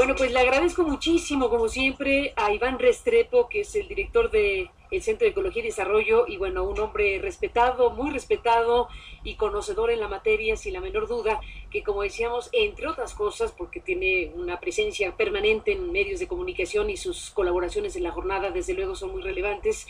Bueno, pues le agradezco muchísimo, como siempre, a Iván Restrepo, que es el director de el Centro de Ecología y Desarrollo, y bueno, un hombre respetado, muy respetado y conocedor en la materia, sin la menor duda, que como decíamos, entre otras cosas, porque tiene una presencia permanente en medios de comunicación y sus colaboraciones en la jornada, desde luego, son muy relevantes,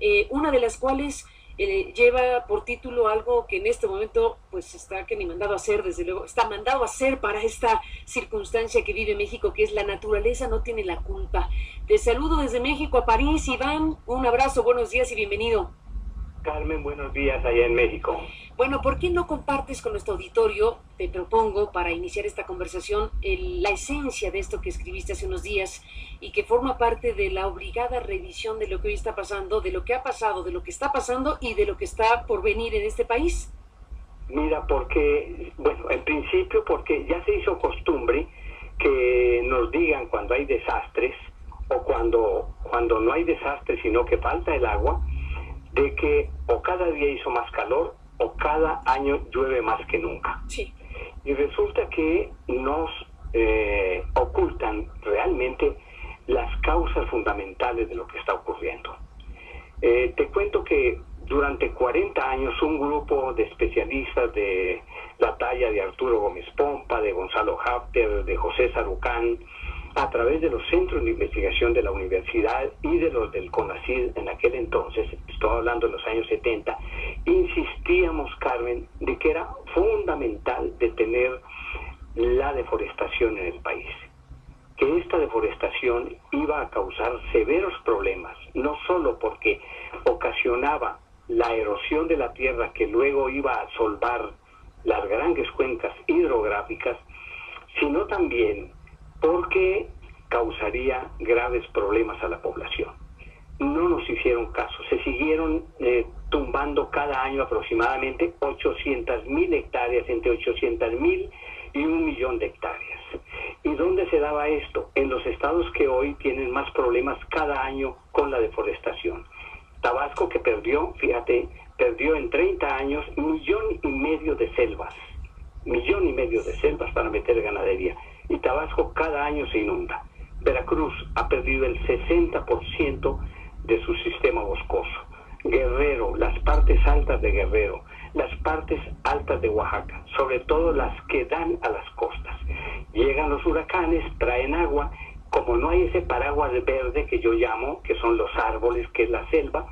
eh, una de las cuales eh, lleva por título algo que en este momento pues está que ni mandado a hacer, desde luego, está mandado a hacer para esta circunstancia que vive México, que es la naturaleza no tiene la culpa. Te saludo desde México a París, Iván, un abrazo, buenos días y bienvenido. Carmen, buenos días allá en México. Bueno, ¿por qué no compartes con nuestro auditorio, te propongo, para iniciar esta conversación, la esencia de esto que escribiste hace unos días y que forma parte de la obligada revisión de lo que hoy está pasando, de lo que ha pasado, de lo que está pasando y de lo que está por venir en este país? Mira, porque, bueno, en principio porque ya se hizo costumbre que nos digan cuando hay desastres o cuando, cuando no hay desastres, sino que falta el agua, de que o cada día hizo más calor o cada año llueve más que nunca. Sí. Y resulta que nos eh, ocultan realmente las causas fundamentales de lo que está ocurriendo. Eh, te cuento que durante 40 años un grupo de especialistas de la talla de Arturo Gómez Pompa, de Gonzalo Hafter, de José Sarucán, a través de los centros de investigación de la universidad y de los del CONACID en aquel entonces, estoy hablando de los años 70, insistíamos, Carmen, de que era fundamental detener la deforestación en el país, que esta deforestación iba a causar severos problemas, no solo porque ocasionaba la erosión de la tierra que luego iba a solvar las grandes cuencas hidrográficas, sino también porque causaría graves problemas a la población. No nos hicieron caso, se siguieron eh, tumbando cada año aproximadamente 800 mil hectáreas, entre 800 mil y un millón de hectáreas. ¿Y dónde se daba esto? En los estados que hoy tienen más problemas cada año con la deforestación. Tabasco que perdió, fíjate, perdió en 30 años millón y medio de selvas, millón y medio de selvas para meter ganadería y Tabasco cada año se inunda. Veracruz ha perdido el 60% de su sistema boscoso. Guerrero, las partes altas de Guerrero, las partes altas de Oaxaca, sobre todo las que dan a las costas. Llegan los huracanes, traen agua, como no hay ese paraguas verde que yo llamo, que son los árboles, que es la selva,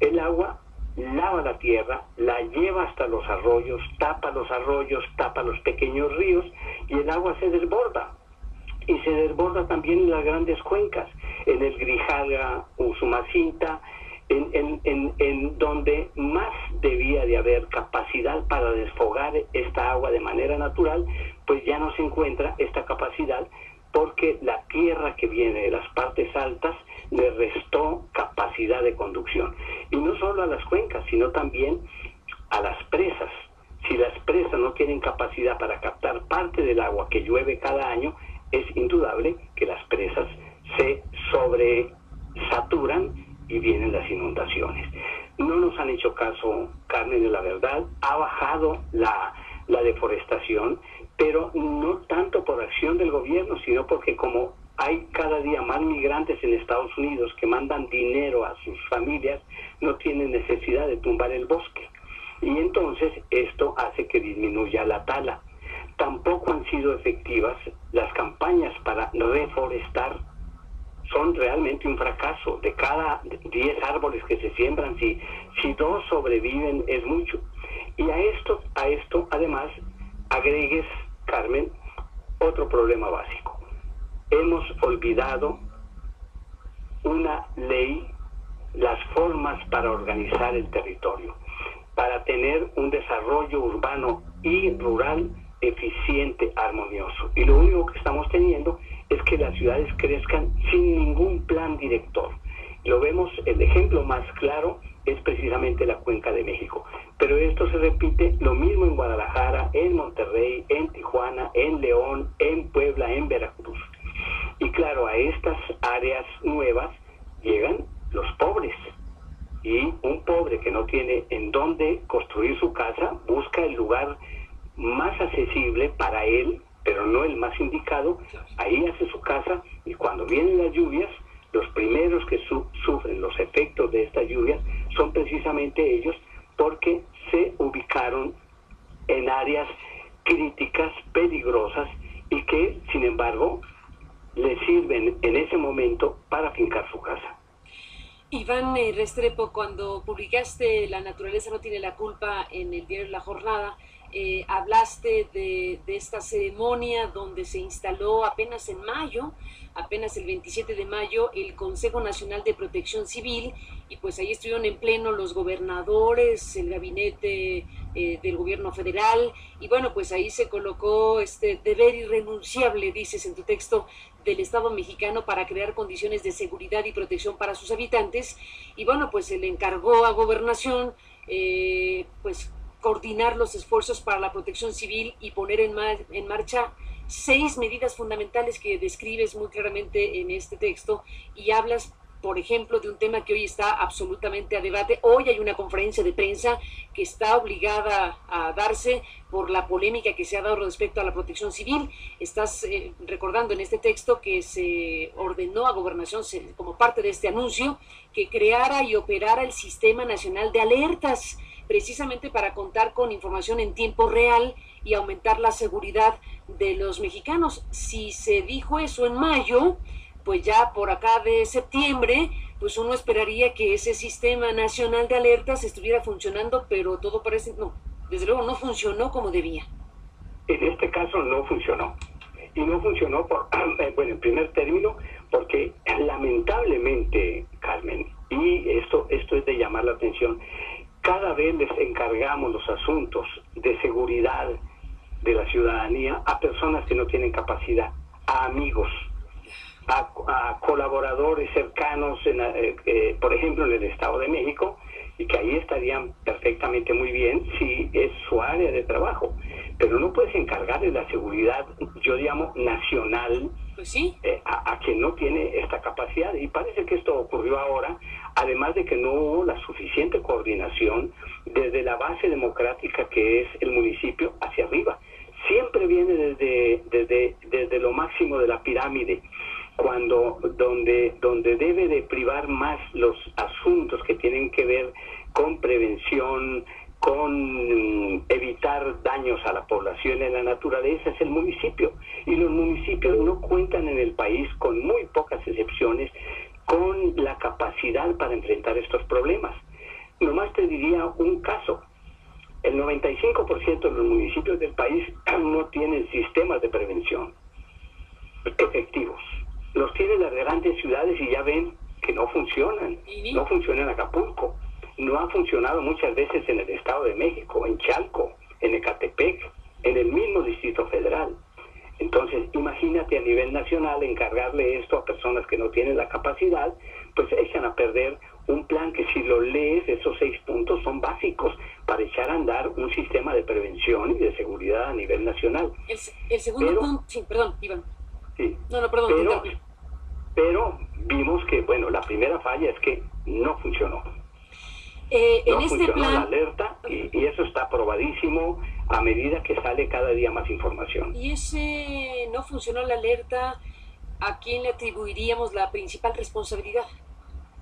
el agua lava la tierra, la lleva hasta los arroyos, tapa los arroyos, tapa los pequeños ríos y el agua se desborda. Y se desborda también en las grandes cuencas, en el Grijalga, Usumacinta, en, en, en, donde más debía de haber capacidad para desfogar esta agua de manera natural, pues ya no se encuentra esta capacidad porque la tierra que viene de las partes altas le restó capacidad de conducción. Y no solo a las cuencas, sino también a las presas. Si las presas no tienen capacidad para captar parte del agua que llueve cada año, es indudable que las presas se sobresaturan y vienen las inundaciones. No nos han hecho caso, Carmen, de la verdad. Ha bajado la, la deforestación, pero no tanto por acción del gobierno, sino porque como hay cada día más migrantes en Estados Unidos que mandan dinero a sus familias, no tienen necesidad de tumbar el bosque. Y entonces esto hace que disminuya la tala. Tampoco han sido efectivas las campañas para reforestar. Son realmente un fracaso. De cada 10 árboles que se siembran, si, si dos sobreviven es mucho. Y a esto, a esto además agregues, Carmen, otro problema básico hemos olvidado una ley, las formas para organizar el territorio, para tener un desarrollo urbano y rural eficiente, armonioso. Y lo único que estamos teniendo es que las ciudades crezcan sin ningún plan director. Lo vemos, el ejemplo más claro es precisamente la cuenca de México. Pero esto se repite lo mismo en Guadalajara, en Monterrey, en Tijuana, en León, en Puebla, en Veracruz. Y claro, a estas áreas nuevas llegan los pobres. Y un pobre que no tiene en dónde construir su casa busca el lugar más accesible para él pero no el más indicado. Ahí hace su casa y cuando vienen las lluvias, los primeros que sufren los efectos de estas lluvias son precisamente ellos porque se ubicaron en áreas críticas, peligrosas y que, sin embargo, le sirven en ese momento para fincar su casa. Iván eh, Restrepo, cuando publicaste La naturaleza no tiene la culpa en el diario La Jornada, eh, hablaste de, de, esta ceremonia donde se instaló apenas en mayo, apenas el 27 de mayo, el Consejo Nacional de Protección Civil y pues ahí estuvieron en pleno los gobernadores, el gabinete eh, del gobierno federal y bueno, pues ahí se colocó este deber irrenunciable, dices en tu texto, del Estado mexicano para crear condiciones de seguridad y protección para sus habitantes y bueno, pues se le encargó a gobernación eh, pues coordinar los esfuerzos para la protección civil y poner en, en marcha seis medidas fundamentales que describes muy claramente en este texto y hablas por ejemplo, de un tema que hoy está absolutamente a debate. Hoy hay una conferencia de prensa que está obligada a darse por la polémica que se ha dado respecto a la protección civil. Estás eh, recordando en este texto que se ordenó a Gobernación, como parte de este anuncio, que creara y operara el Sistema Nacional de Alertas precisamente para contar con información en tiempo real y aumentar la seguridad de los mexicanos. Si se dijo eso en mayo, pues ya por acá de septiembre, pues uno esperaría que ese sistema nacional de alertas estuviera funcionando, pero todo parece, no, desde luego no funcionó como debía. En este caso no funcionó. Y no funcionó, por, bueno, en primer término, porque lamentablemente, Carmen, y esto, esto es de llamar la atención, cada vez les encargamos los asuntos de seguridad de la ciudadanía a personas que no tienen capacidad, a amigos, a, colaboradores cercanos, en, eh, eh, por ejemplo, en el Estado de México, y que ahí estarían perfectamente muy bien si es su área de trabajo. Pero no puedes encargar de la seguridad, yo llamo, nacional, pues sí. Eh, a, a, quien no tiene esta capacidad. Y parece que esto ocurrió ahora además de que no hubo la suficiente coordinación desde la base democrática que es el municipio hacia arriba. Siempre viene desde, desde, desde lo máximo de la pirámide, cuando donde, donde debe de privar más los asuntos que tienen que ver con prevención, con evitar daños a la población a la naturaleza es el municipio. Y los municipios no cuentan en el país, con muy pocas excepciones, con la capacidad para enfrentar estos problemas. Nomás te diría un caso. El 95% de los municipios del país no tienen sistemas de prevención efectivos. Los tienen las grandes ciudades y ya ven que no funcionan. No funciona en Acapulco. No ha funcionado muchas veces en el Estado de México, en Chalco, en Ecatepec, en el mismo Distrito Federal. Entonces, imagínate a nivel nacional encargarle esto a personas que no tienen la capacidad, pues echan a perder un plan que si lo lees, esos seis puntos son básicos para echar a andar un sistema de prevención y de seguridad a nivel nacional. El, segundo punto, sí, perdón, Iván. Sí. No, no, perdón. Pero, pero vimos que, bueno, la primera falla es que no funcionó. Eh, no en este funcionó plan... la alerta y, y, eso está probadísimo a medida que sale cada día más información. ¿Y ese no funcionó la alerta? ¿A quién le atribuiríamos la principal responsabilidad?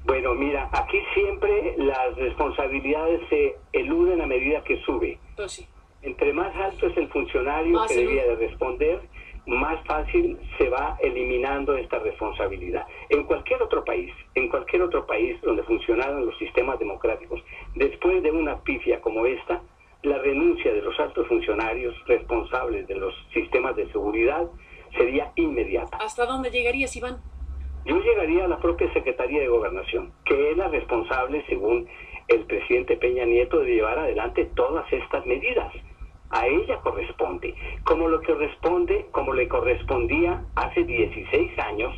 Bueno, mira, aquí siempre las responsabilidades se eluden a medida que sube. Pues sí. Entre más alto es el funcionario Más que debía de responder, más fácil se va eliminando esta responsabilidad. En cualquier otro país, en cualquier otro país donde funcionaron los sistemas democráticos, después de una pifia como esta, la renuncia de los altos funcionarios responsables de los sistemas de seguridad sería inmediata. ¿Hasta dónde llegarías, Iván? Yo llegaría a la propia Secretaría de Gobernación, que es la responsable, según el presidente Peña Nieto, de llevar adelante todas estas medidas. A ella corresponde, como lo que corresponde, como le correspondía hace 16 años,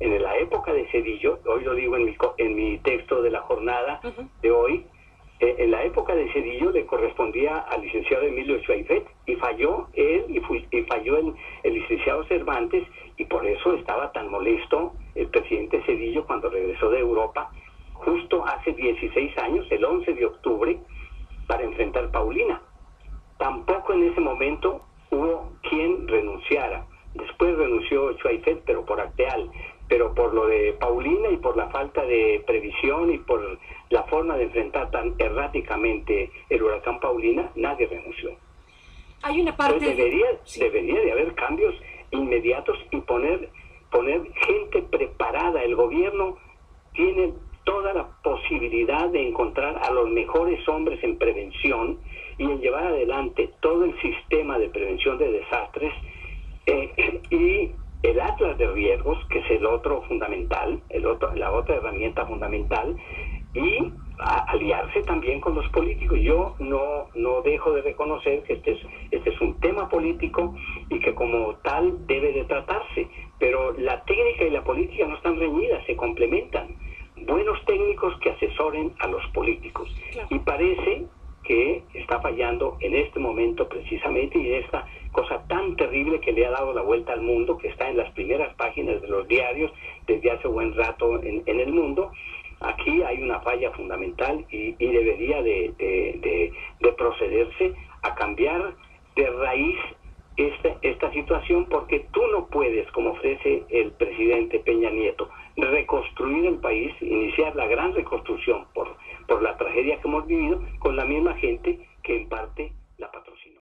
en la época de Cedillo, hoy lo digo en mi, en mi texto de la jornada uh -huh. de hoy, eh, en la época de Cedillo le correspondía al licenciado Emilio Schweifet y falló él y, fui, y falló el, el, licenciado Cervantes y por eso estaba tan molesto el presidente Cedillo cuando regresó de Europa justo hace 16 años, el 11 de octubre, para enfrentar Paulina. Tampoco en ese momento hubo quien renunciara. Después renunció Chuaifet, pero por Acteal. Pero por lo de Paulina y por la falta de previsión y por la forma de enfrentar tan erráticamente el huracán Paulina, nadie renunció. Hay una parte... debería, debería de haber cambios inmediatos y poner, poner gente preparada. El gobierno tiene toda la posibilidad de encontrar a los mejores hombres en prevención y en llevar adelante todo el sistema de prevención de desastres eh, y el atlas de riesgos, que es el otro fundamental, el otro, la otra herramienta fundamental, y aliarse también con los políticos. Yo no, no dejo de reconocer que este es, este es un tema político y que como tal debe de tratarse, pero la técnica y la política no están reñidas, se complementan. Buenos técnicos que asesoren a los políticos. Y parece que está fallando en este momento precisamente y en esta cosa tan terrible que le ha dado la vuelta al mundo, que está en las primeras páginas de los diarios desde hace buen rato en, en el mundo, aquí hay una falla fundamental y, debería de, procederse a cambiar de raíz esta, esta situación porque tú no puedes, como ofrece el presidente Peña Nieto, reconstruir el país, iniciar la gran reconstrucción por, por la tragedia que hemos vivido con la misma gente que en parte